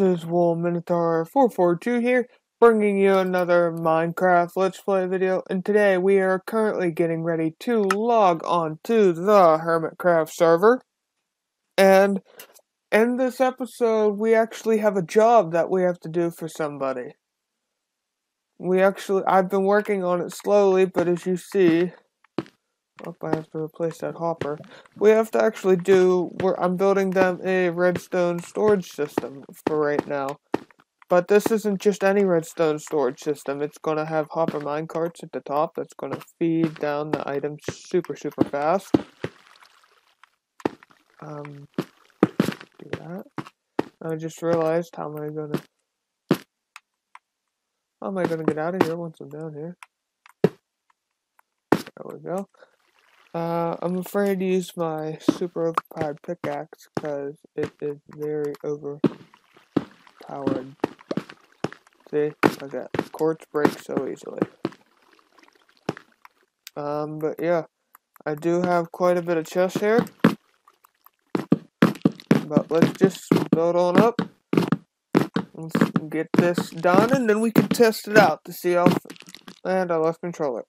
This is Wool Minotaur 442 here, bringing you another Minecraft Let's Play video, and today we are currently getting ready to log on to the Hermitcraft server, and in this episode we actually have a job that we have to do for somebody. We actually, I've been working on it slowly, but as you see, Oh, I have to replace that hopper. We have to actually do, I'm building them a redstone storage system for right now. But this isn't just any redstone storage system. It's going to have hopper minecarts at the top that's going to feed down the items super, super fast. Um, do that. I just realized how am I going to, how am I going to get out of here once I'm down here? There we go. Uh, I'm afraid to use my super overpowered pickaxe because it is very overpowered. See, like that. Quartz breaks so easily. Um, but yeah, I do have quite a bit of chest here. But let's just build on up. Let's get this done and then we can test it out to see how. And I lost controller.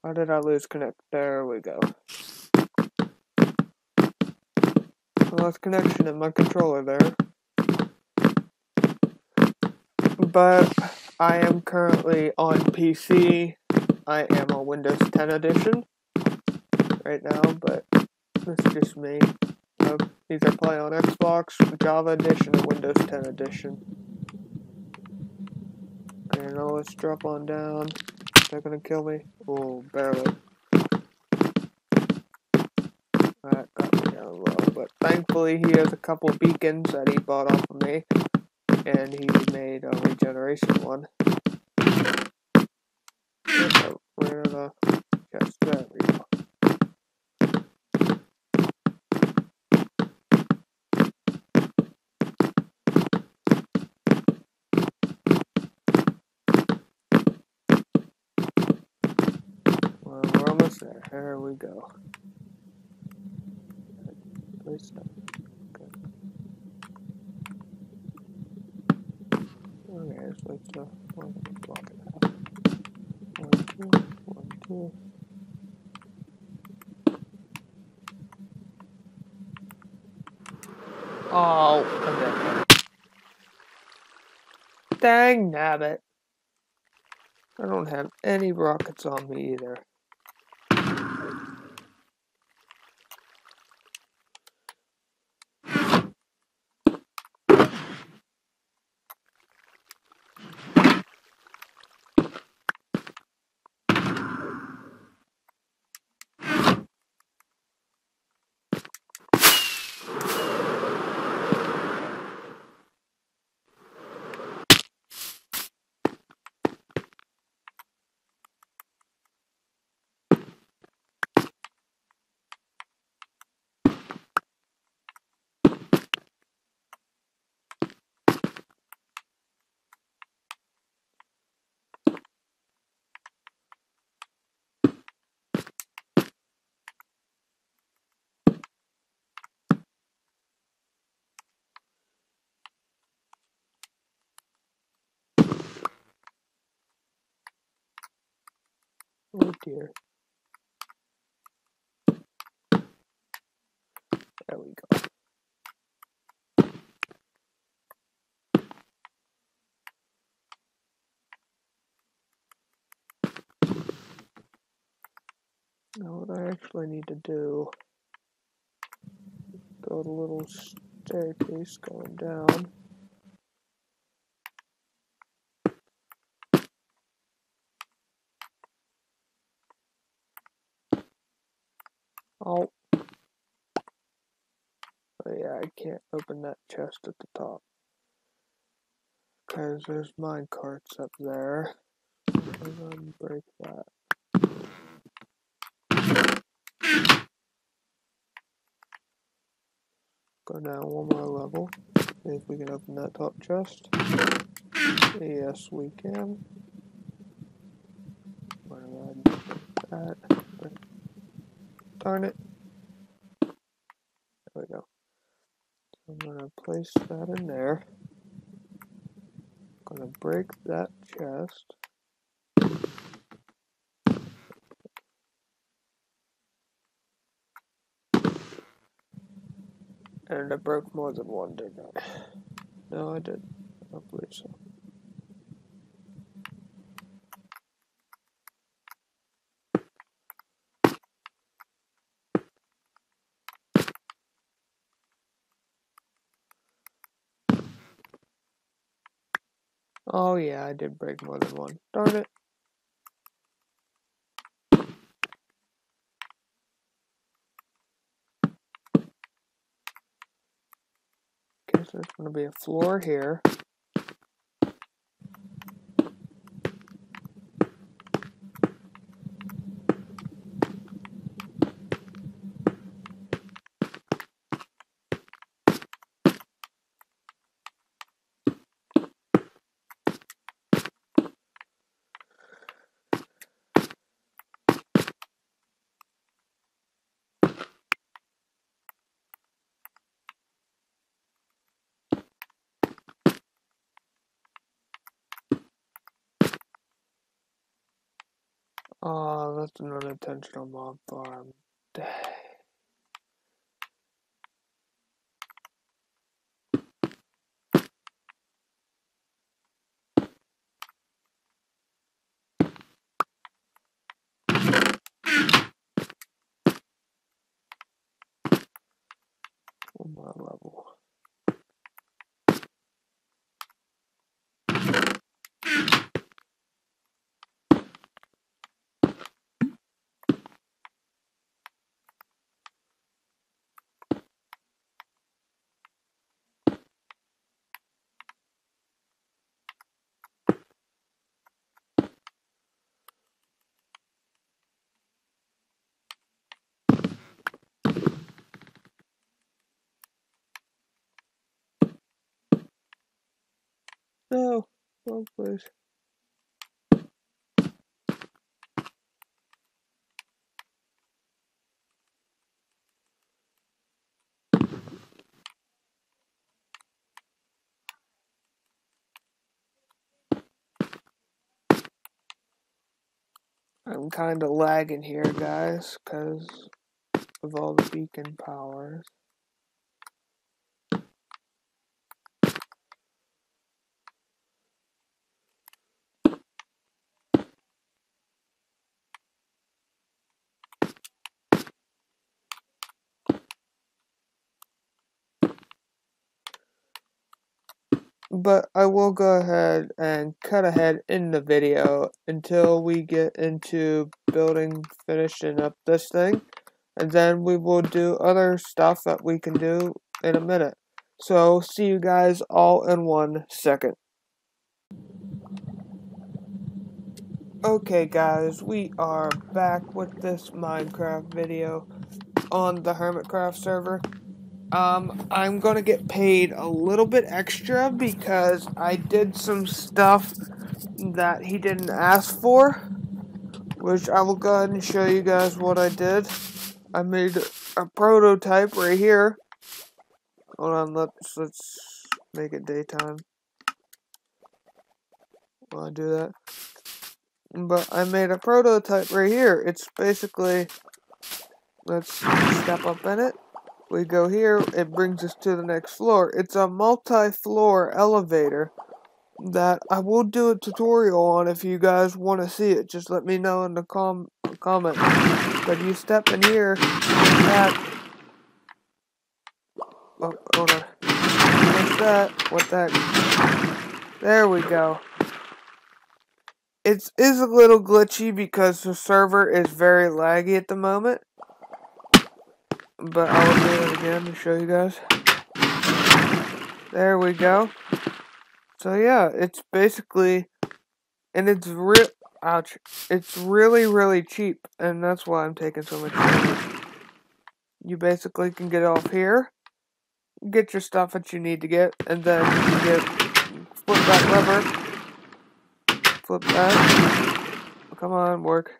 Why did I lose connect? There we go. I lost connection in my controller there. But I am currently on PC. I am on Windows 10 edition right now, but that's just me. So are play on Xbox, Java edition, and Windows 10 edition. And now let's drop on down. They're gonna kill me. Oh, barely. That got me down low, but thankfully he has a couple beacons that he bought off of me, and he made a regeneration one. Where the there we go. there. Here we go. Place. Okay. Okay, let's uh, one block it out. One, two, one, two. Oh, I'm dead. Dang nabbit. I don't have any rockets on me either. Oh dear. There we go. Now what I actually need to do, build a little staircase going down. Oh. But yeah, I can't open that chest at the top. Because there's mine carts up there. I'm break that. Go down one more level. See if we can open that top chest. Yes, we can. Where did I that? Darn it. There we go. So gonna place that in there. I'm Gonna break that chest. And I broke more than one, didn't I? No, I didn't. I believe so. Oh yeah, I did break more than one. Darn it. Guess there's gonna be a floor here. Oh, that's an unintentional mob farm. Dang. On my level. No, wrong place. I'm kind of lagging here, guys, because of all the beacon powers. But I will go ahead and cut ahead in the video until we get into building finishing up this thing and then we will do other stuff that we can do in a minute. So see you guys all in one second. Okay guys we are back with this Minecraft video on the Hermitcraft server um, I'm gonna get paid a little bit extra because I did some stuff that he didn't ask for, which I will go ahead and show you guys what I did. I made a prototype right here. Hold on, let's let's make it daytime. While I do that, but I made a prototype right here. It's basically let's step up in it we go here, it brings us to the next floor. It's a multi-floor elevator that I will do a tutorial on if you guys want to see it. Just let me know in the com comments. But you step in here. Oh, hold on. What's that? What that? There we go. It is a little glitchy because the server is very laggy at the moment but I will do it again to show you guys. There we go. So yeah, it's basically, and it's real, ouch, it's really, really cheap, and that's why I'm taking so much. You basically can get off here, get your stuff that you need to get, and then you can get, flip that lever, flip that, come on, work.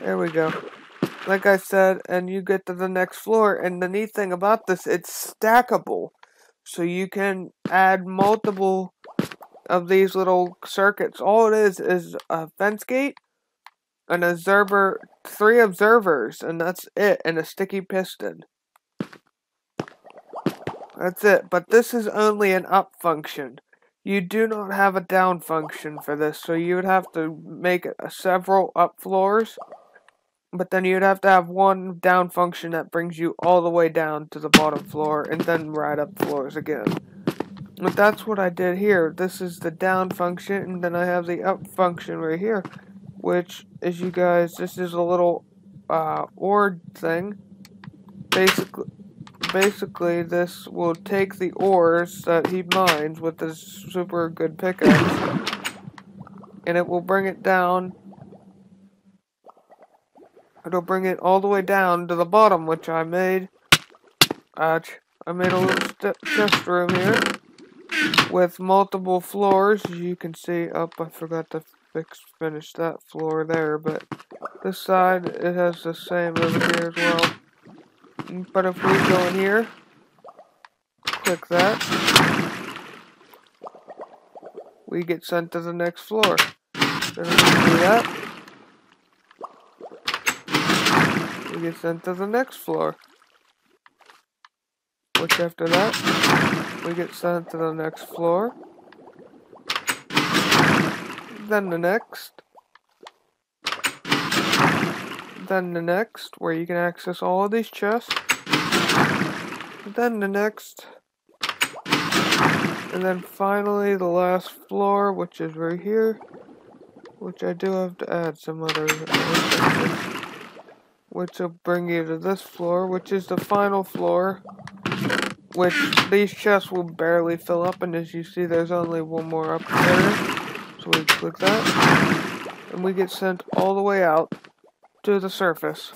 There we go. Like I said, and you get to the next floor. And the neat thing about this, it's stackable. So you can add multiple of these little circuits. All it is is a fence gate, an observer, three observers, and that's it, and a sticky piston. That's it. But this is only an up function. You do not have a down function for this, so you would have to make several up floors but then you'd have to have one down function that brings you all the way down to the bottom floor and then right up floors again. But that's what I did here. This is the down function and then I have the up function right here. Which, as you guys, this is a little uh, ore thing. Basically, basically this will take the ores that he mines with this super good pickaxe and it will bring it down It'll bring it all the way down to the bottom, which I made. Uh, I made a little chest room here with multiple floors. As you can see, up, oh, I forgot to fix finish that floor there, but this side it has the same over here as well. But if we go in here, click that, we get sent to the next floor. Then we do that. we get sent to the next floor. Which after that, we get sent to the next floor. Then the next. Then the next, where you can access all of these chests. Then the next. And then finally the last floor, which is right here. Which I do have to add some other which will bring you to this floor, which is the final floor, which these chests will barely fill up, and as you see, there's only one more up there, so we click that, and we get sent all the way out to the surface.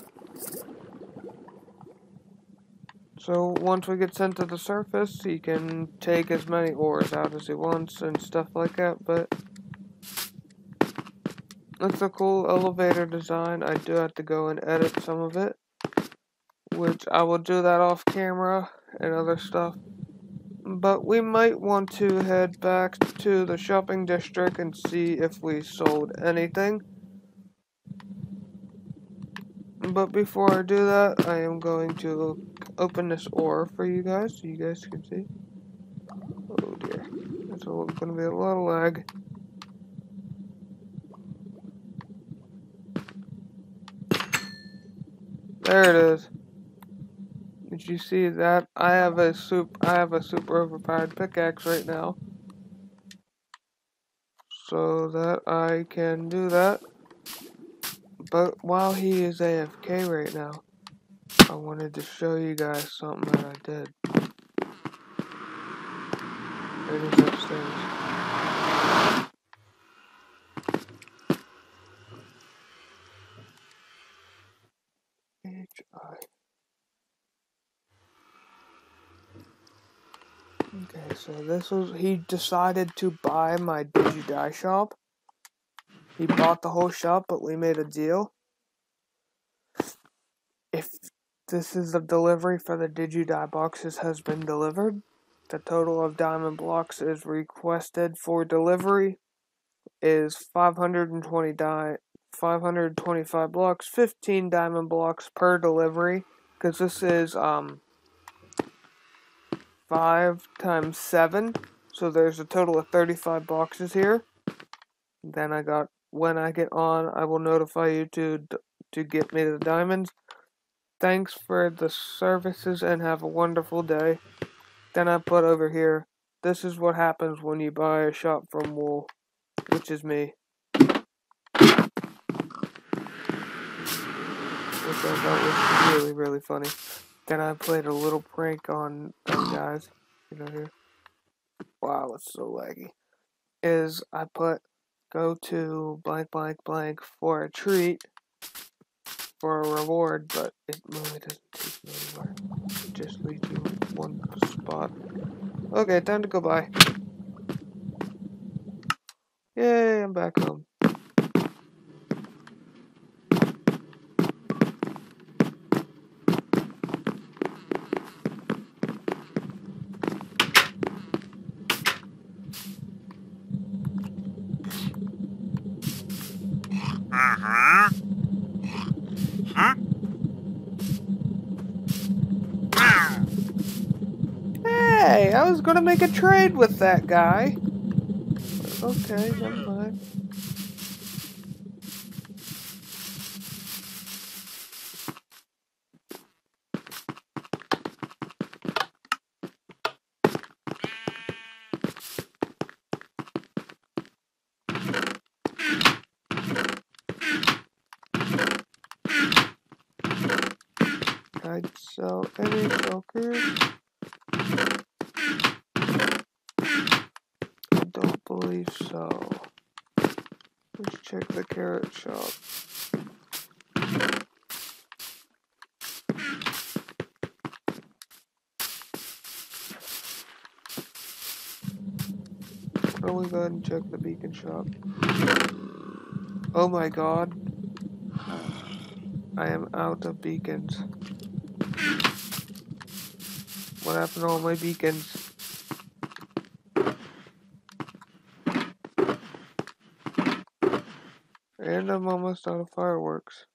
So once we get sent to the surface, he can take as many ores out as he wants and stuff like that, but it's a cool elevator design. I do have to go and edit some of it. Which I will do that off camera and other stuff. But we might want to head back to the shopping district and see if we sold anything. But before I do that, I am going to open this ore for you guys so you guys can see. Oh dear. There's going to be a lot of lag. There it is. Did you see that? I have a soup I have a super overpowered pickaxe right now. So that I can do that. But while he is AFK right now, I wanted to show you guys something that I did. It is upstairs. Okay, so this was he decided to buy my Digi shop. He bought the whole shop, but we made a deal. If this is the delivery for the Digi boxes has been delivered, the total of diamond blocks is requested for delivery is 520 di 525 blocks, 15 diamond blocks per delivery because this is um 5 times 7. So there's a total of 35 boxes here. Then I got, when I get on, I will notify you to, to get me the diamonds. Thanks for the services and have a wonderful day. Then I put over here, this is what happens when you buy a shop from Wool, which is me. Which I thought was really, really funny. Then I played a little prank on those guys. You know here. Wow, it's so laggy. Is I put go to blank blank blank for a treat for a reward, but it really doesn't take you anywhere. It just leads you one spot. Okay, time to go by. Yay, I'm back home. I was gonna make a trade with that guy. Okay, never mind. I'd sell any shulkers. I don't believe so. Let's check the carrot shop. We go ahead and check the beacon shop? Oh my god. I am out of beacons. What happened to all my beacons? And I'm almost out of fireworks.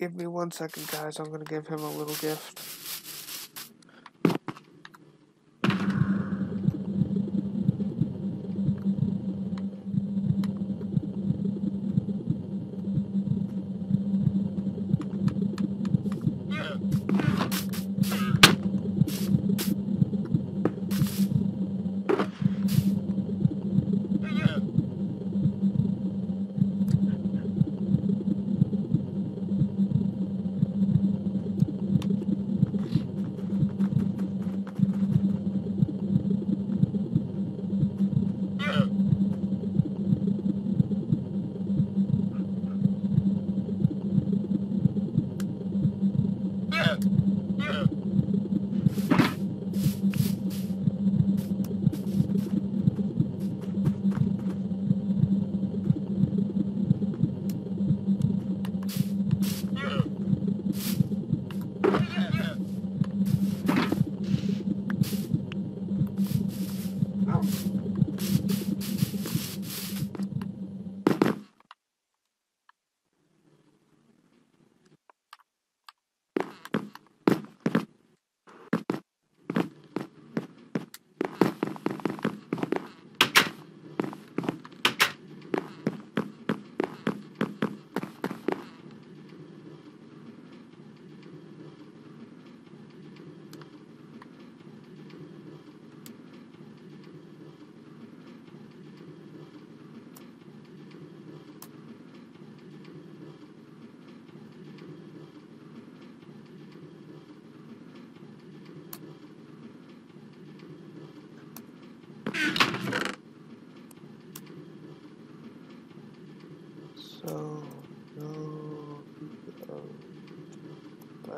Give me one second, guys. I'm gonna give him a little gift.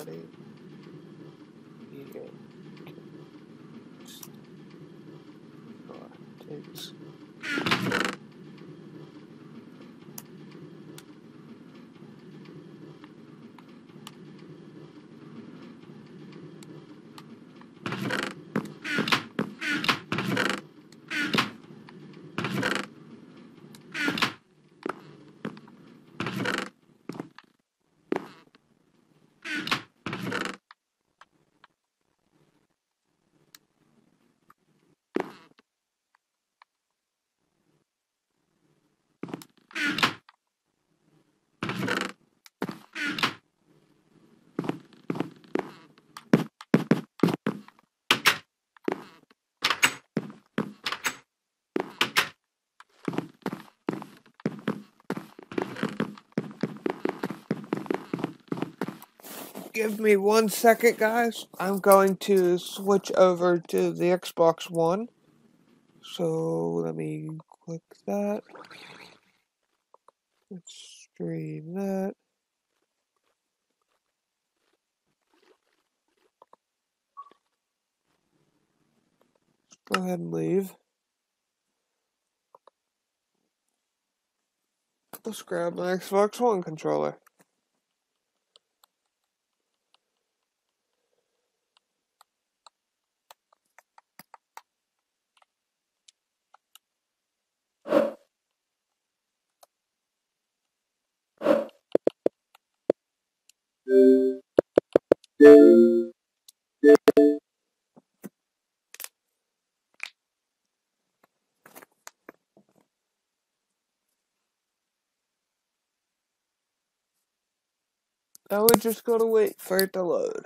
Buddy, yeah, Give me one second, guys. I'm going to switch over to the Xbox One. So let me click that. Let's stream that. Go ahead and leave. Let's grab my Xbox One controller. Now we just gotta wait for it to load.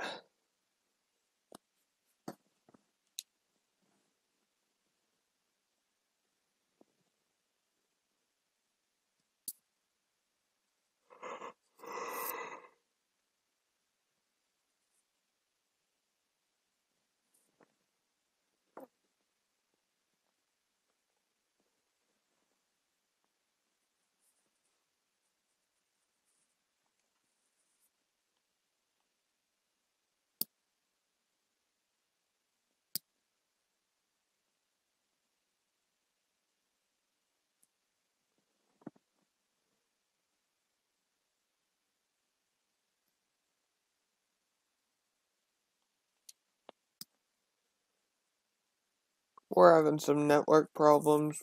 We're having some network problems,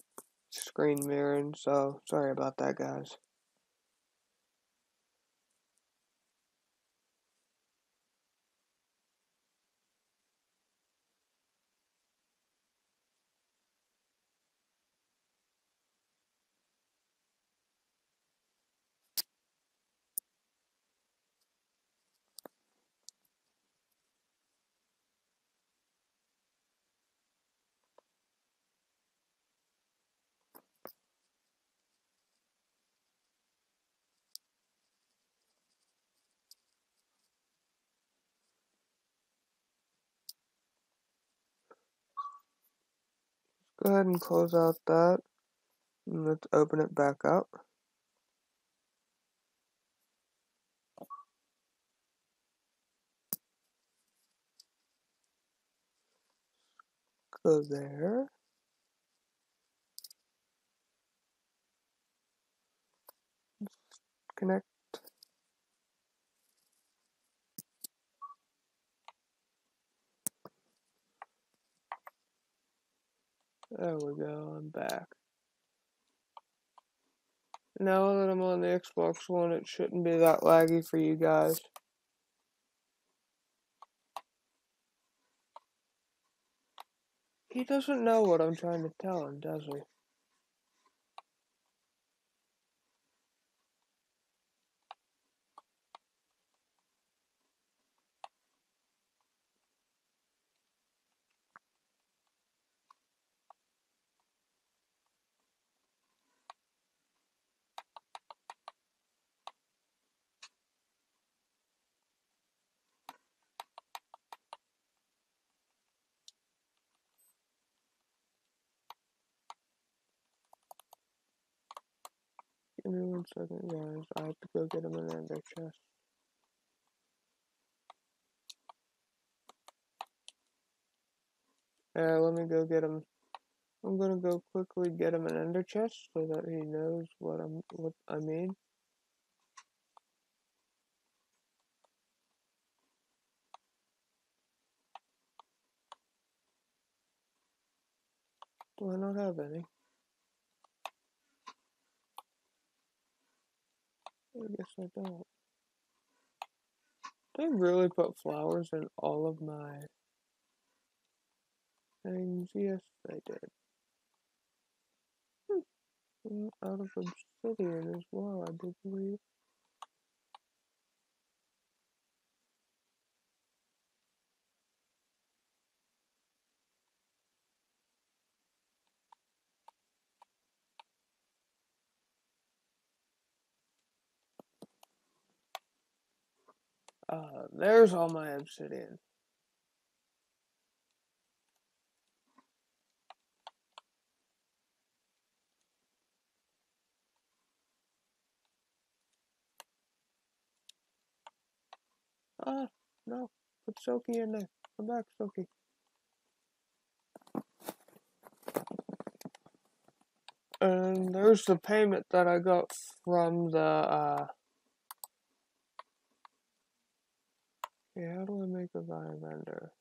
screen mirroring, so sorry about that, guys. Go ahead and close out that. And let's open it back up. Go there. Connect. There we go, I'm back. Now that I'm on the Xbox One, it shouldn't be that laggy for you guys. He doesn't know what I'm trying to tell him, does he? Give me one second, guys. I have to go get him an ender chest. Uh, let me go get him. I'm gonna go quickly get him an ender chest so that he knows what I'm what I mean. Do I not have any? I guess I don't. They really put flowers in all of my things. Yes, they did. Hmm. Out of obsidian as well, I do believe. Uh, there's all my obsidian. Ah, no. Put Soki in there. Come back, Soki. And there's the payment that I got from the, uh... Yeah, how do I make a buy vendor?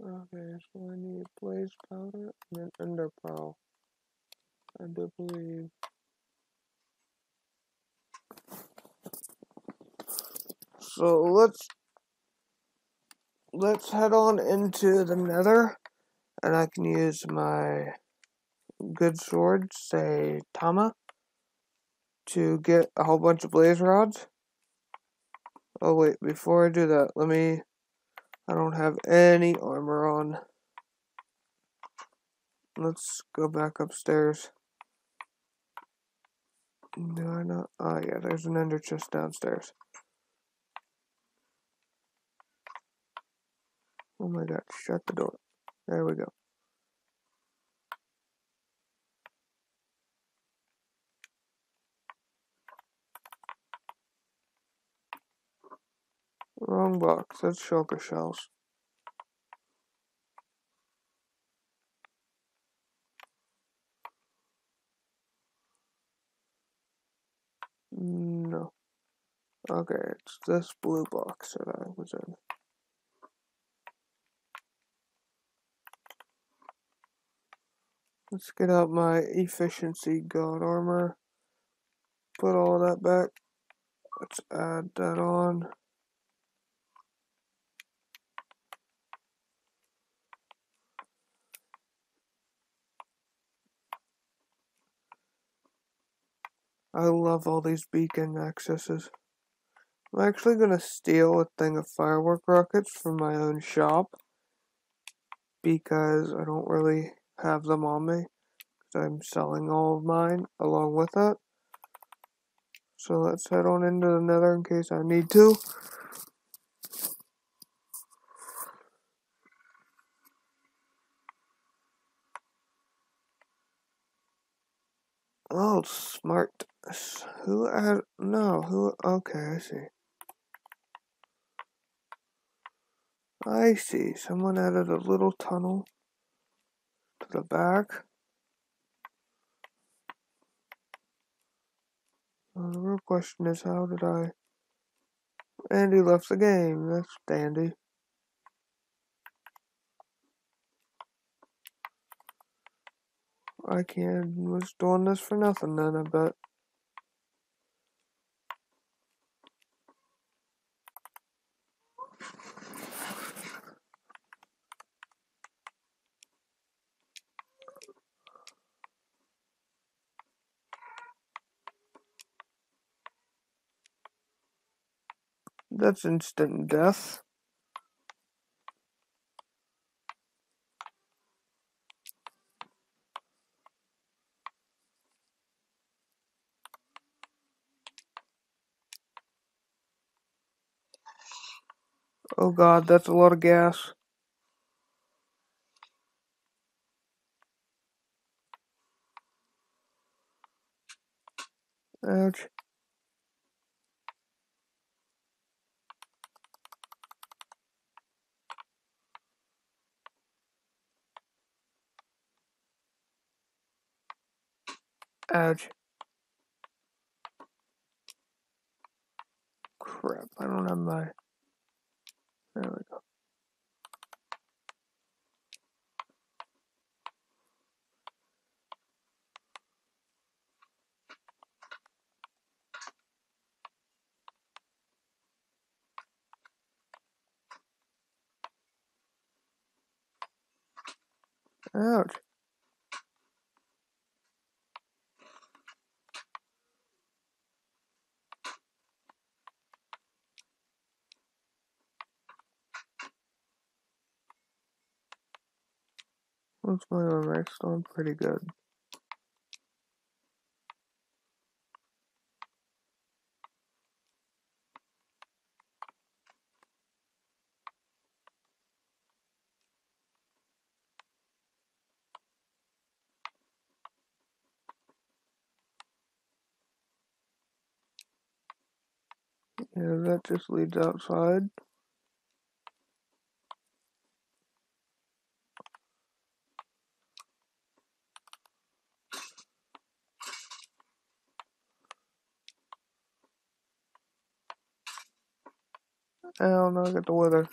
Okay, so I need blaze powder and an ender pearl. I do believe. So let's let's head on into the nether and I can use my good sword, say Tama, to get a whole bunch of blaze rods. Oh wait, before I do that, let me I don't have any armor on. Let's go back upstairs. Do I not? Oh yeah, there's an ender chest downstairs. Oh my god, shut the door. There we go. Wrong box, that's shulker shells. No. Okay, it's this blue box that I was in. Let's get out my efficiency god armor. Put all that back. Let's add that on. I love all these beacon accesses. I'm actually going to steal a thing of firework rockets from my own shop because I don't really have them on me. I'm selling all of mine along with it. So let's head on into the nether in case I need to. Oh, smart. Who had, no, who, okay, I see. I see, someone added a little tunnel to the back. Well, the real question is, how did I... Andy left the game, that's dandy. I can was doing this for nothing then, I bet. That's instant death. Oh god, that's a lot of gas. Ouch. Ouch. Crap, I don't have my... There we go. Ouch. What's my own race? Doing pretty good. Yeah, that just leads outside. Oh know. I got the weather.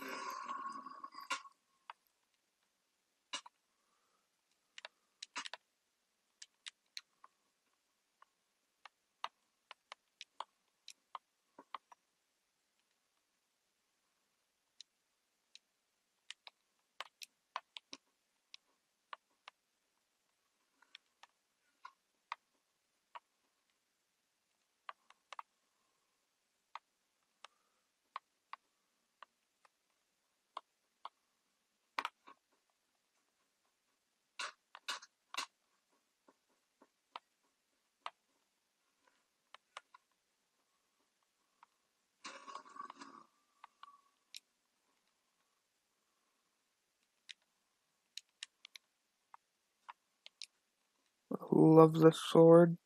Love the sword.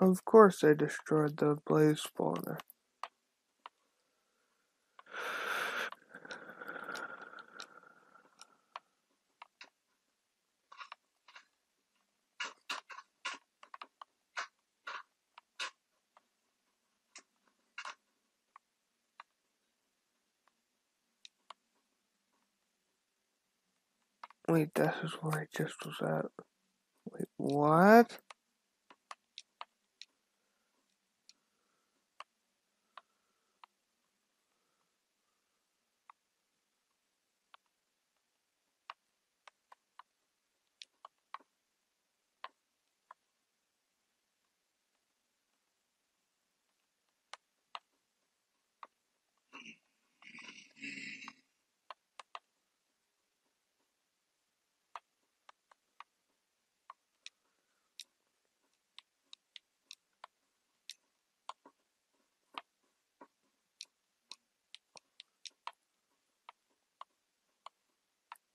Of course they destroyed the blaze spawner. Wait, this is where I just was at. Wait, what?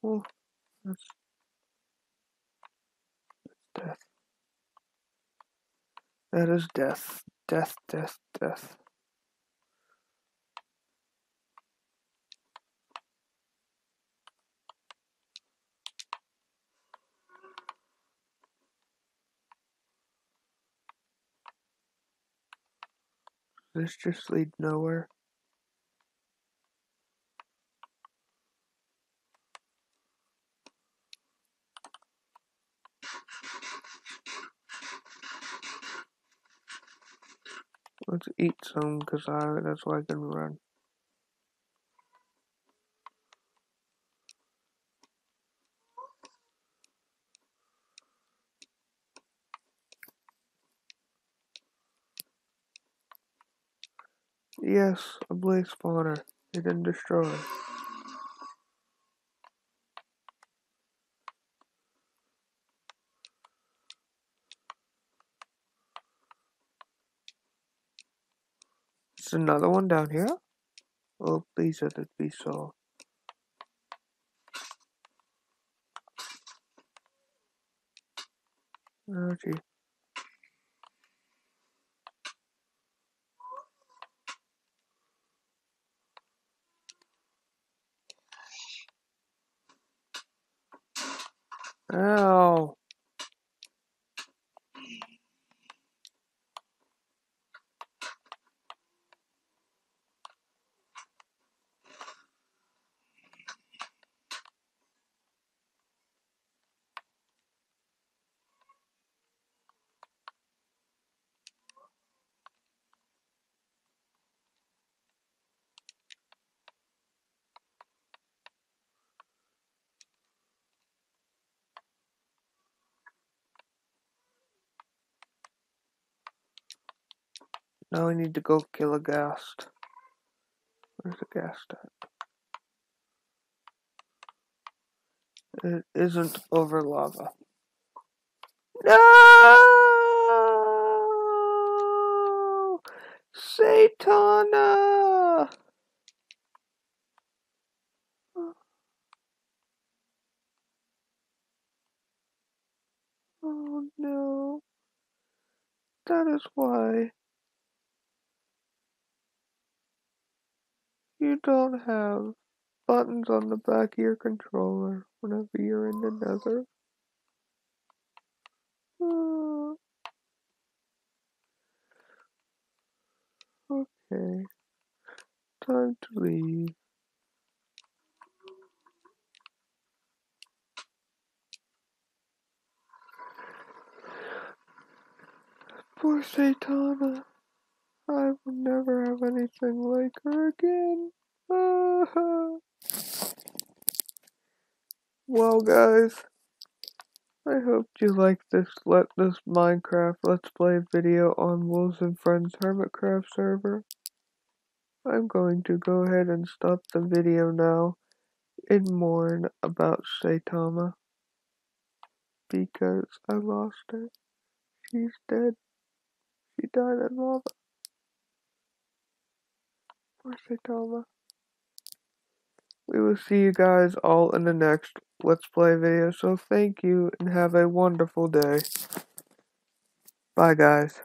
Oh, that's, that's death. That is death. Death, death, death. This just lead nowhere. Let's eat some, cause I that's why I can run. Yes, a blaze spawner. It didn't destroy. There's another one down here. Oh, please let it be so. Oh, gee. Ow. Now I need to go kill a ghast. Where's the ghast at? It isn't over lava. No! Satana! Oh no. That is why you don't have buttons on the back of your controller whenever you're in the nether. Okay. Time to leave. Poor Satana. I will never have anything like her again. well, guys, I hope you liked this let this Minecraft Let's Play video on Wolves and Friends Hermitcraft server. I'm going to go ahead and stop the video now and mourn about Satama because I lost her. She's dead. She died in lava. Poor Satama. We will see you guys all in the next Let's Play video, so thank you and have a wonderful day. Bye guys.